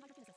Housing